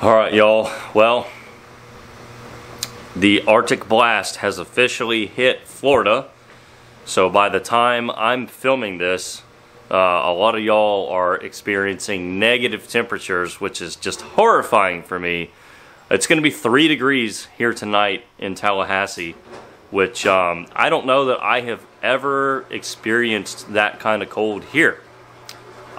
All right, y'all. Well, the Arctic blast has officially hit Florida. So by the time I'm filming this, uh, a lot of y'all are experiencing negative temperatures, which is just horrifying for me. It's going to be three degrees here tonight in Tallahassee, which um, I don't know that I have ever experienced that kind of cold here.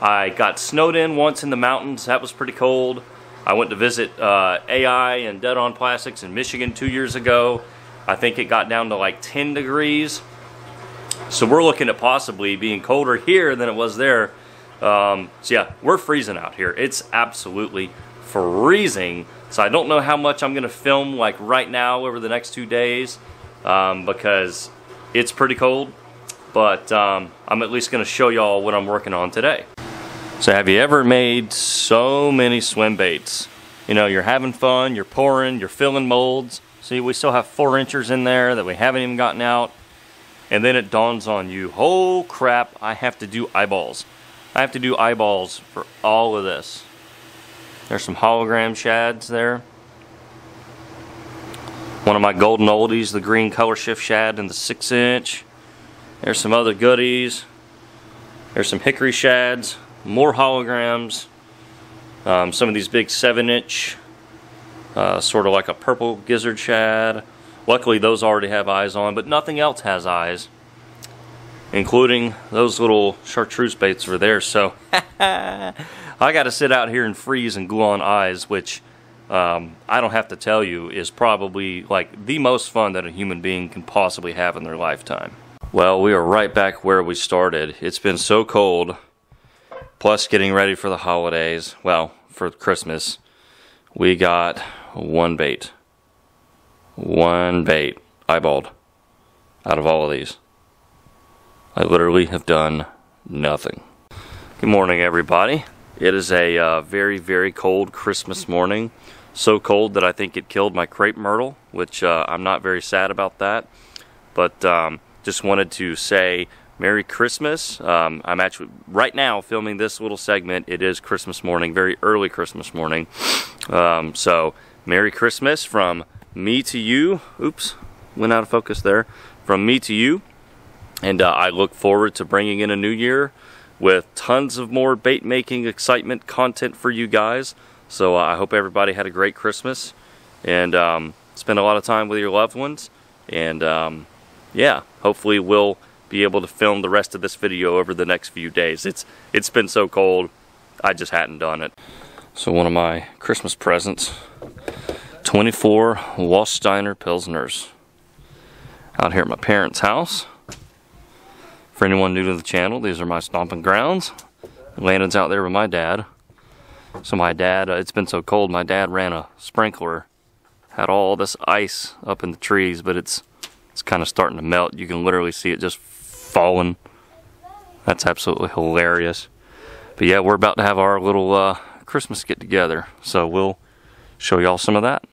I got snowed in once in the mountains. That was pretty cold. I went to visit uh, AI and Dead on Plastics in Michigan two years ago. I think it got down to like 10 degrees. So we're looking at possibly being colder here than it was there. Um, so yeah, we're freezing out here. It's absolutely freezing. So I don't know how much I'm going to film like right now over the next two days um, because it's pretty cold. But um, I'm at least going to show y'all what I'm working on today. So have you ever made so many swim baits? You know, you're having fun, you're pouring, you're filling molds. See, we still have four inchers in there that we haven't even gotten out. And then it dawns on you, oh crap, I have to do eyeballs. I have to do eyeballs for all of this. There's some hologram shads there. One of my golden oldies, the green color shift shad in the six inch. There's some other goodies. There's some hickory shads more holograms, um, some of these big 7 inch, uh, sort of like a purple gizzard shad. Luckily, those already have eyes on, but nothing else has eyes, including those little chartreuse baits over there. So, I got to sit out here and freeze and glue on eyes, which um, I don't have to tell you is probably like the most fun that a human being can possibly have in their lifetime. Well, we are right back where we started. It's been so cold plus getting ready for the holidays, well, for Christmas, we got one bait. One bait eyeballed out of all of these. I literally have done nothing. Good morning, everybody. It is a uh, very, very cold Christmas morning. So cold that I think it killed my crepe myrtle, which uh, I'm not very sad about that. But um, just wanted to say Merry Christmas. Um, I'm actually right now filming this little segment. It is Christmas morning, very early Christmas morning. Um, so, Merry Christmas from me to you. Oops, went out of focus there. From me to you. And uh, I look forward to bringing in a new year with tons of more bait making excitement content for you guys. So, uh, I hope everybody had a great Christmas and um, spend a lot of time with your loved ones. And um, yeah, hopefully, we'll be able to film the rest of this video over the next few days. It's It's been so cold, I just hadn't done it. So one of my Christmas presents, 24 Warsteiner Pilsners. Out here at my parents' house. For anyone new to the channel, these are my stomping grounds. Landon's out there with my dad. So my dad, uh, it's been so cold, my dad ran a sprinkler. Had all this ice up in the trees, but it's it's kind of starting to melt. You can literally see it just falling. That's absolutely hilarious. But yeah, we're about to have our little uh, Christmas get together. So we'll show y'all some of that.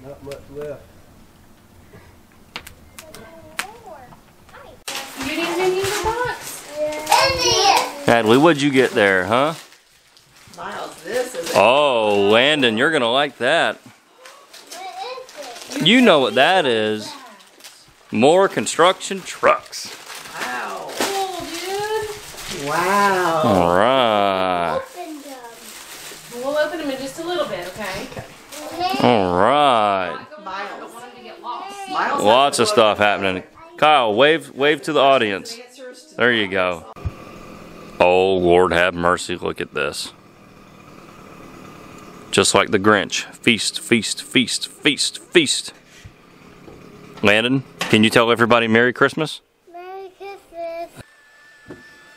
Not much left. You didn't even use a box? Natalie, what'd you get there, huh? Miles, this is Oh, Landon, you're gonna like that. What is it? You know what that is. More construction trucks. Wow. Cool, dude. Wow. All right. We'll open them in just a little bit, okay? All right. I don't want them to get lost. Miles Lots of stuff happening. Kyle, wave wave to the audience. There you go. Oh, Lord have mercy. Look at this. Just like the Grinch. Feast, feast, feast, feast, feast. Landon, can you tell everybody Merry Christmas?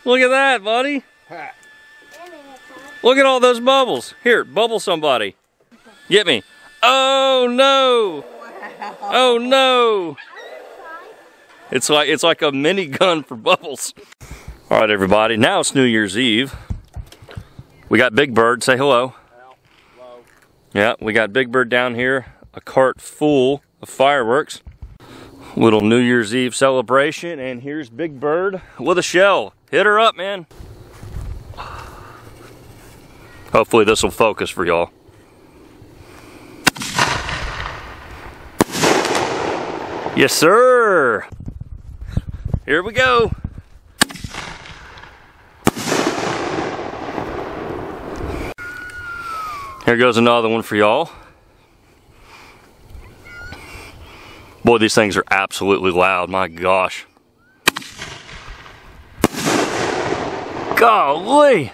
Look at that, buddy. Look at all those bubbles. Here, bubble somebody. Get me. Oh no. Oh no. It's like it's like a mini gun for bubbles. All right, everybody. Now it's New Year's Eve. We got Big Bird. Say hello. hello. Yeah, we got Big Bird down here. A cart full of fireworks little New Year's Eve celebration. And here's Big Bird with a shell. Hit her up, man. Hopefully this will focus for y'all. Yes, sir. Here we go. Here goes another one for y'all. Boy, these things are absolutely loud. My gosh. Golly.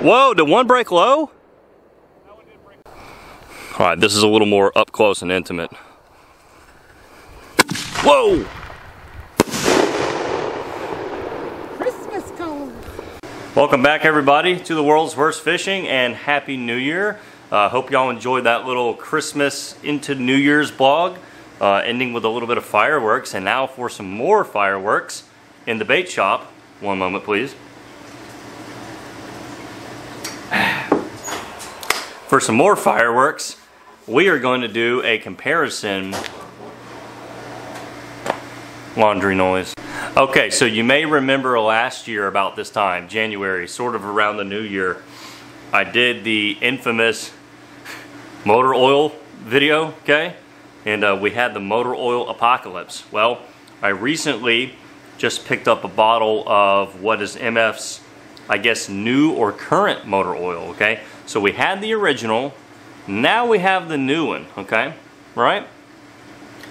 Whoa, did one break low? All right, this is a little more up close and intimate. Whoa! Christmas cone. Welcome back, everybody, to the world's worst fishing and Happy New Year. Uh, hope y'all enjoyed that little Christmas into New Year's blog, uh, ending with a little bit of fireworks. And now for some more fireworks in the bait shop. One moment, please. For some more fireworks, we are going to do a comparison laundry noise. Okay, so you may remember last year about this time, January, sort of around the new year, I did the infamous motor oil video, okay? And uh, we had the motor oil apocalypse. Well, I recently just picked up a bottle of what is MF's, I guess, new or current motor oil, okay? So we had the original, now we have the new one, okay? Right?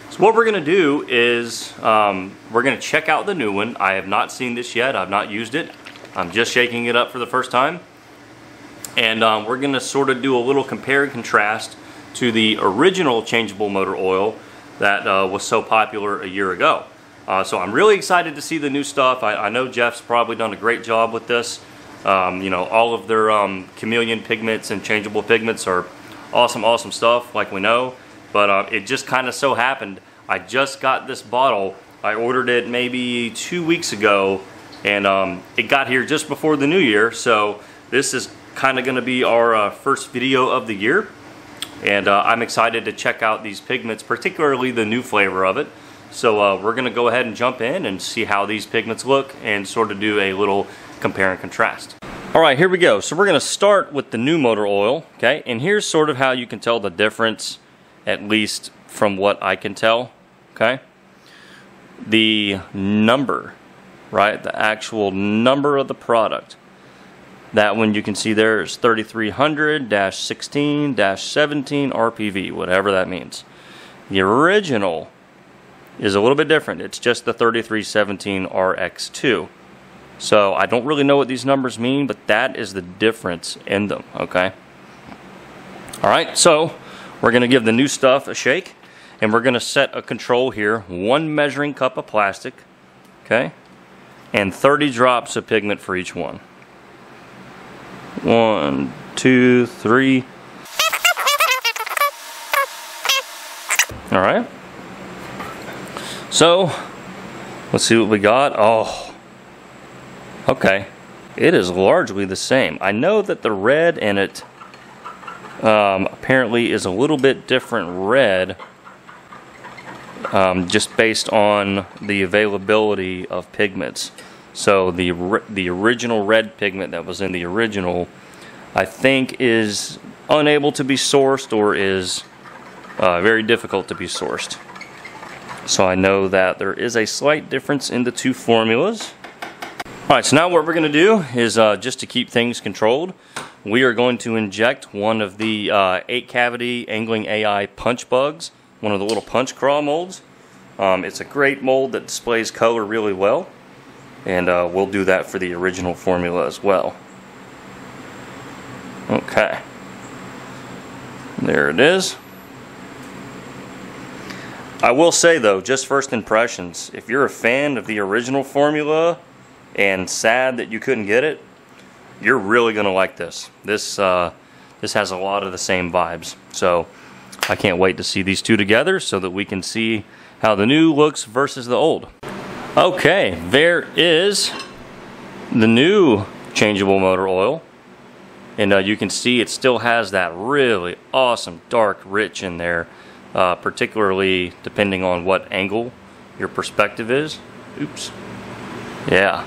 So what we're to do is um, we're to check out the new one. I have not seen this yet. I've not used it. I'm just shaking it up for the first time. And um, we're going to sort of do a little compare and contrast to the original changeable motor oil that uh, was so popular a year ago. Uh, so I'm really excited to see the new stuff. I, I, know Jeff's probably done a great job with this. Um, you know, all of their um, chameleon pigments and changeable pigments are awesome, awesome stuff, like we know. But uh, it just kind of so happened, I just got this bottle. I ordered it maybe two weeks ago, and um, it got here just before the new year. So this is kind of going to be our uh, first video of the year. And uh, I'm excited to check out these pigments, particularly the new flavor of it. So uh, we're going to go ahead and jump in and see how these pigments look and sort of do a little compare and contrast. All right, here we go. So we're going to start with the new motor oil, okay? And here's sort of how you can tell the difference, at least from what I can tell, okay? The number, right? The actual number of the product. That one you can see there is 3300-16-17 RPV, whatever that means. The original is a little bit different. It's just the 3317 RX2. So I don't really know what these numbers mean, but that is the difference in them, okay? All right, so we're gonna give the new stuff a shake and we're gonna set a control here, one measuring cup of plastic, okay? And 30 drops of pigment for each one. One, two, three. All right. So, let's see what we got. Oh, okay. It is largely the same. I know that the red in it um, apparently is a little bit different red um, just based on the availability of pigments. So the the original red pigment that was in the original, I think, is unable to be sourced or is uh, very difficult to be sourced. So I know that there is a slight difference in the two formulas. All right, so now what we're going to do is uh, just to keep things controlled, we are going to inject one of the uh, 8 cavity angling AI punch bugs, one of the little punch craw molds. Um, it's a great mold that displays color really well and uh, we'll do that for the original formula as well. Okay. There it is. I will say though, just first impressions, if you're a fan of the original formula and sad that you couldn't get it, you're really going to like this. This uh, this has a lot of the same vibes. So I can't wait to see these two together so that we can see how the new looks versus the old. Okay, there is the new changeable motor oil. And uh, you can see it still has that really awesome dark rich in there, uh, particularly depending on what angle your perspective is. Oops. Yeah.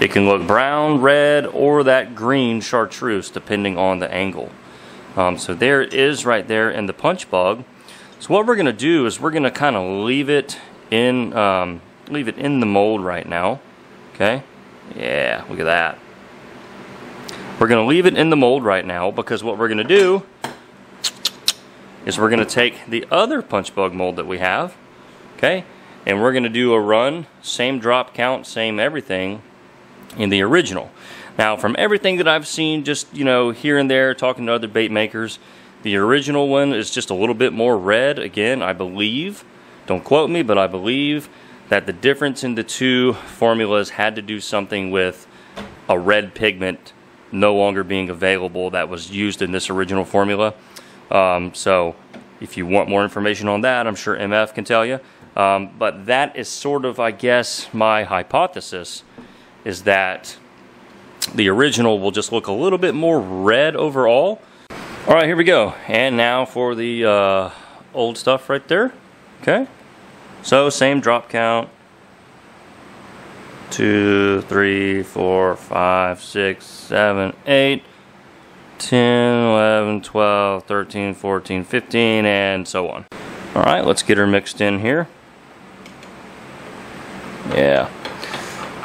It can look brown, red, or that green chartreuse depending on the angle. Um, so there it is right there in the punch bug. So what we're going to do is we're going to kind of leave it in um, leave it in the mold right now. Okay, yeah, look at that. We're going to leave it in the mold right now because what we're going to do is we're going to take the other punch bug mold that we have, okay, and we're going to do a run, same drop count, same everything in the original. Now, from everything that I've seen, just you know, here and there, talking to other bait makers, the original one is just a little bit more red. Again, I believe, don't quote me, but I believe that the difference in the two formulas had to do something with a red pigment no longer being available that was used in this original formula. Um, so, if you want more information on that, I'm sure MF can tell you. Um, but that is sort of, I guess, my hypothesis is that the original will just look a little bit more red overall. All right, here we go. And now for the uh, old stuff right there. Okay. So same drop count. Two, three, four, five, six, seven, eight, 10, 11, 12, 13, 14, 15, and so on. All right, let's get her mixed in here. Yeah.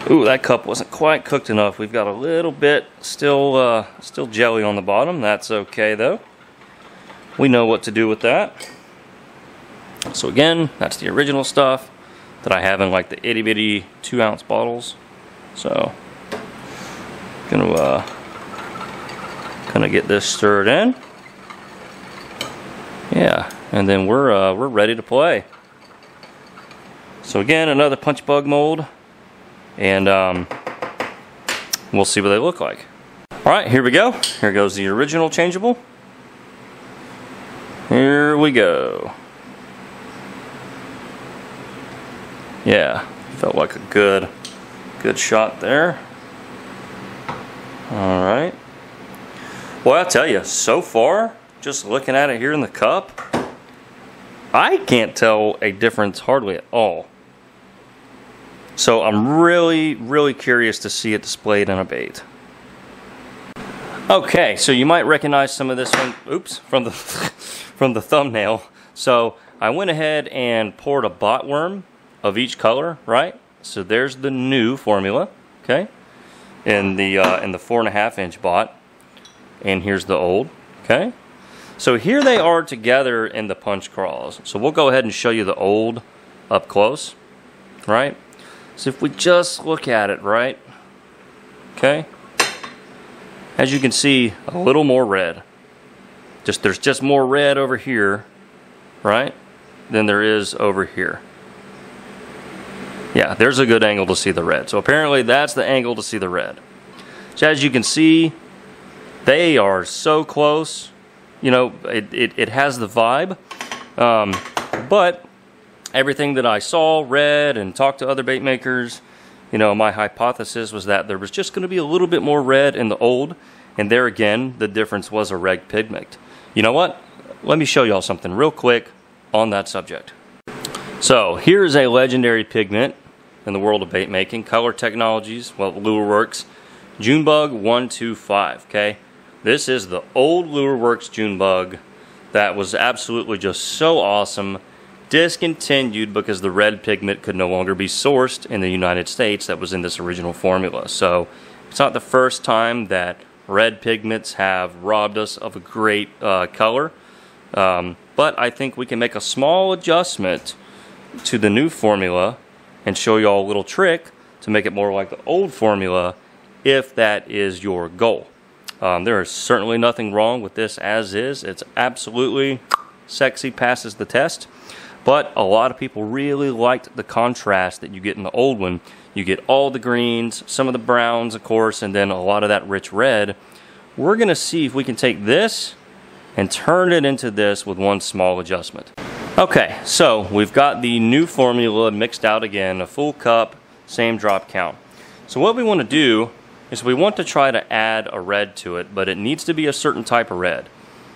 Ooh, that cup wasn't quite cooked enough. We've got a little bit still, uh, still jelly on the bottom. That's okay though. We know what to do with that. So again, that's the original stuff that I have in like the itty bitty two ounce bottles. So, gonna uh, gonna get this stirred in. Yeah, and then we're uh, we're ready to play. So again, another punch bug mold and um, we'll see what they look like. All right, here we go. Here goes the original changeable. Here we go. Yeah, felt like a good, good shot there. All right. Well, I'll tell you, so far, just looking at it here in the cup, I can't tell a difference hardly at all. So I'm really, really curious to see it displayed in a bait. Okay, so you might recognize some of this one, oops, from the, from the thumbnail. So I went ahead and poured a bot worm of each color, right? So there's the new formula, okay? In the, uh, in the four and a half inch bot. And here's the old, okay? So here they are together in the punch crawls. So we'll go ahead and show you the old up close, right? So if we just look at it, right? Okay. As you can see, a little more red. Just there's just more red over here, right? Than there is over here. Yeah, there's a good angle to see the red. So apparently that's the angle to see the red. So as you can see, they are so close. You know, it, it, it has the vibe. Um, but everything that I saw, read, and talked to other bait makers, you know, my hypothesis was that there was just going to be a little bit more red in the old, and there again, the difference was a red pigment. You know what? Let me show y'all something real quick on that subject. So here's a legendary pigment in the world of bait making, Color Technologies, well, Lure Works, Junebug 125, okay? This is the old Lure Works Junebug that was absolutely just so awesome discontinued because the red pigment could no longer be sourced in the United States that was in this original formula. So it's not the first time that red pigments have robbed us of a great uh, color. Um, but I think we can make a small adjustment to the new formula and show you all a little trick to make it more like the old formula if that is your goal. Um, there is certainly nothing wrong with this as is. It's absolutely sexy, passes the test. But a lot of people really liked the contrast that you get in the old one. You get all the greens, some of the browns, of course, and then a lot of that rich red. We're going to see if we can take this and turn it into this with one small adjustment. Okay, so we've got the new formula mixed out again, a full cup, same drop count. So what we want to do is we want to try to add a red to it, but it needs to be a certain type of red.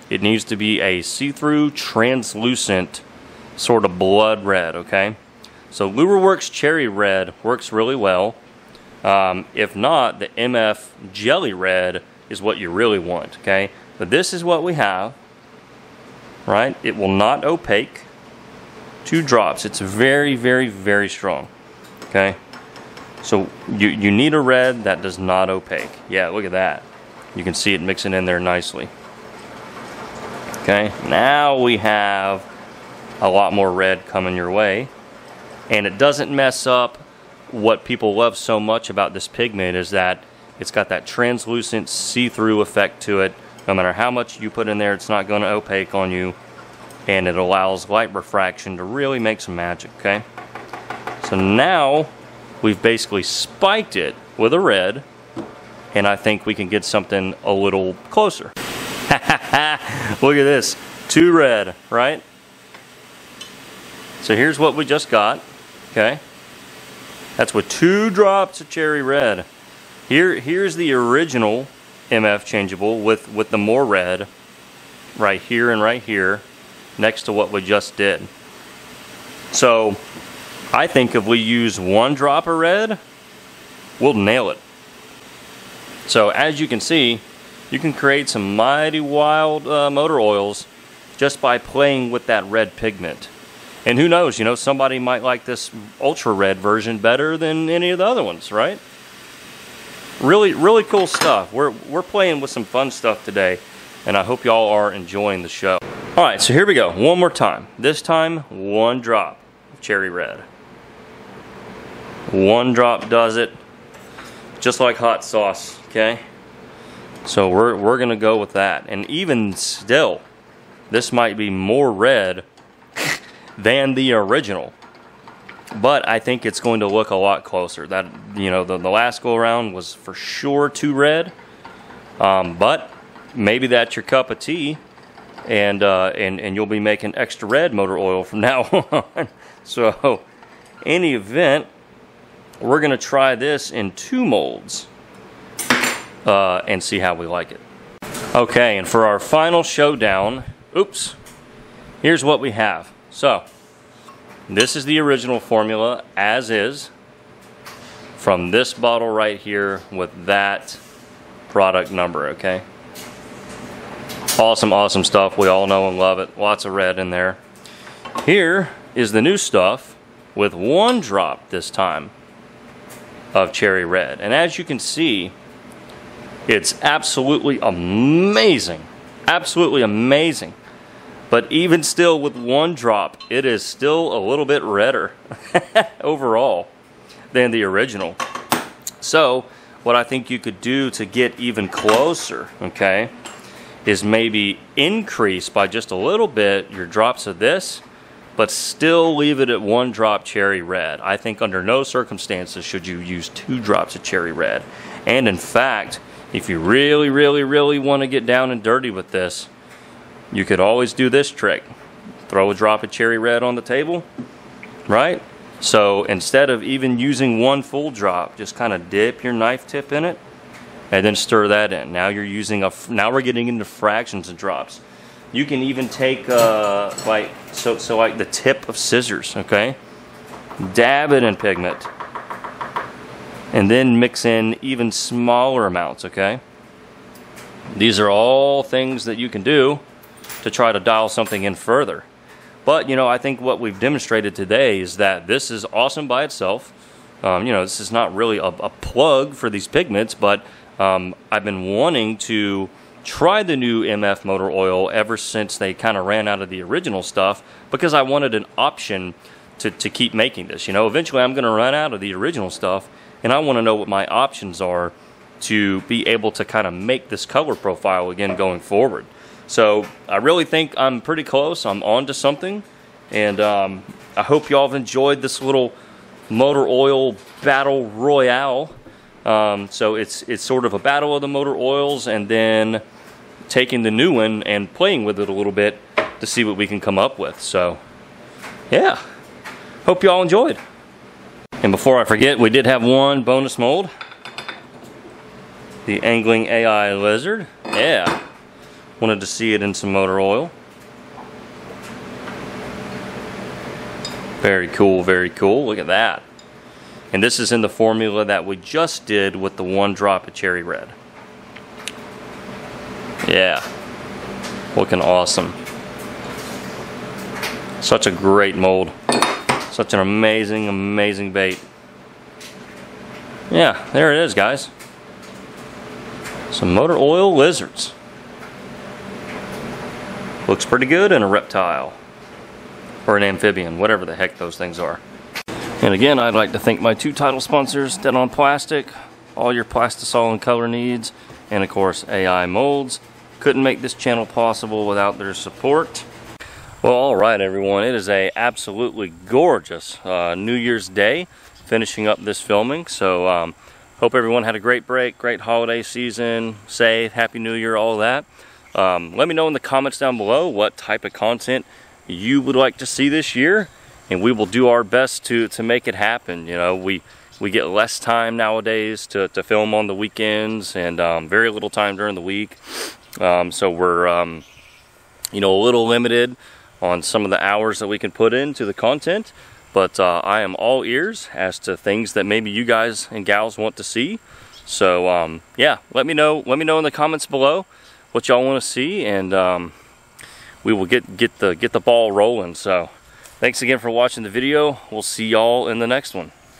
It needs to be a see-through, translucent sort of blood red, okay? So Lure Works Cherry Red works really well. Um, if not, the MF Jelly Red is what you really want, okay? But this is what we have, right? It will not opaque. Two drops. It's very, very, very strong, okay? So you, you need a red that does not opaque. Yeah, look at that. You can see it mixing in there nicely. Okay, now we have a lot more red coming your way. And it doesn't mess up what people love so much about this pigment is that it's got that translucent see-through effect to it. No matter how much you put in there, it's not going to opaque on you. And it allows light refraction to really make some magic, okay? So now we've basically spiked it with a red. And I think we can get something a little closer. Look at this. Two red, right? So here's what we just got. Okay. That's with two drops of cherry red. Here, here's the original MF changeable with, with the more red right here and right here next to what we just did. So I think if we use one drop of red, we'll nail it. So as you can see, you can create some mighty wild uh, motor oils just by playing with that red pigment. And who knows, you know, somebody might like this ultra red version better than any of the other ones, right? Really, really cool stuff. We're, we're playing with some fun stuff today, and I hope y'all are enjoying the show. All right, so here we go. One more time. This time, one drop of cherry red. One drop does it, just like hot sauce, okay? So we're, we're gonna go with that. And even still, this might be more red than the original. But I think it's going to look a lot closer. That you know, the, the last go around was for sure too red. Um, but maybe that's your cup of tea, and uh, and and you'll be making extra red motor oil from now on. so, any event, we're gonna try this in two molds uh, and see how we like it. Okay, and for our final showdown, oops, here's what we have. So, this is the original formula as is from this bottle right here with that product number, okay? Awesome, awesome stuff. We all know and love it. Lots of red in there. Here is the new stuff with one drop this time of cherry red. And as you can see, it's absolutely amazing. Absolutely amazing. But even still, with one drop, it is still a little bit redder overall than the original. So, what I think you could do to get even closer, okay, is maybe increase by just a little bit your drops of this, but still leave it at one drop cherry red. I think under no circumstances should you use two drops of cherry red. And in fact, if you really, really, really want to get down and dirty with this, you could always do this trick. Throw a drop of cherry red on the table, right? So instead of even using one full drop, just kind of dip your knife tip in it and then stir that in. Now you're using a, now we're getting into fractions of drops. You can even take uh, like, so, so like the tip of scissors, okay? Dab it in pigment and then mix in even smaller amounts, okay? These are all things that you can do to try to dial something in further. But, you know, I think what we've demonstrated today is that this is awesome by itself. Um, you know, this is not really a, a plug for these pigments, but um, I've been wanting to try the new MF motor oil ever since they kind of ran out of the original stuff because I wanted an option to, to keep making this. You know, eventually I'm going to run out of the original stuff and I want to know what my options are to be able to kind of make this color profile again going forward. So I really think I'm pretty close. I'm on to something. And um, I hope y'all have enjoyed this little motor oil battle royale. Um, so it's it's sort of a battle of the motor oils and then taking the new one and playing with it a little bit to see what we can come up with. So yeah, hope y'all enjoyed. And before I forget, we did have one bonus mold. The Angling AI Lizard. Yeah. Wanted to see it in some motor oil. Very cool, very cool. Look at that. And this is in the formula that we just did with the one drop of cherry red. Yeah, looking awesome. Such a great mold. Such an amazing, amazing bait. Yeah, there it is, guys. Some motor oil lizards. Looks pretty good in a reptile. Or an amphibian, whatever the heck those things are. And again, I'd like to thank my two title sponsors, Dead on Plastic, all your plastisol and color needs, and of course AI Molds. Couldn't make this channel possible without their support. Well, all right, everyone. It is a absolutely gorgeous uh, New Year's Day, finishing up this filming. So, um, hope everyone had a great break, great holiday season, safe, Happy New Year, all that. Um, let me know in the comments down below what type of content you would like to see this year, and we will do our best to to make it happen. You know, we we get less time nowadays to, to film on the weekends and um, very little time during the week. Um, so we're, um, you know, a little limited on some of the hours that we can put into the content. But uh, I am all ears as to things that maybe you guys and gals want to see. So um, yeah, let me know. Let me know in the comments below what y'all want to see, and um, we will get get the get the ball rolling. So thanks again for watching the video. We'll see y'all in the next one.